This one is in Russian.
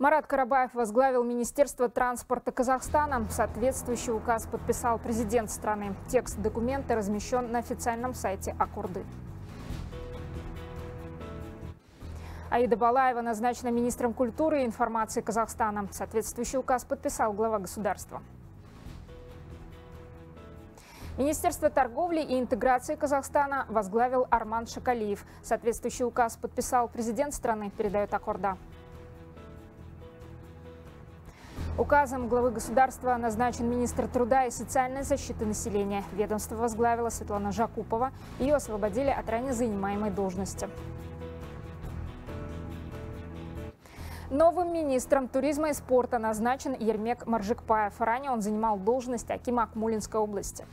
Марат Карабаев возглавил Министерство транспорта Казахстана. Соответствующий указ подписал президент страны. Текст документа размещен на официальном сайте Акурды. Аида Балаева назначена министром культуры и информации Казахстана. Соответствующий указ подписал глава государства. Министерство торговли и интеграции Казахстана возглавил Арман Шакалиев. Соответствующий указ подписал президент страны, передает Аккорда. Указом главы государства назначен министр труда и социальной защиты населения. Ведомство возглавила Светлана Жакупова. Ее освободили от ранее занимаемой должности. Новым министром туризма и спорта назначен Ермек Маржикпаев. Ранее он занимал должность Акима Акмулинской области.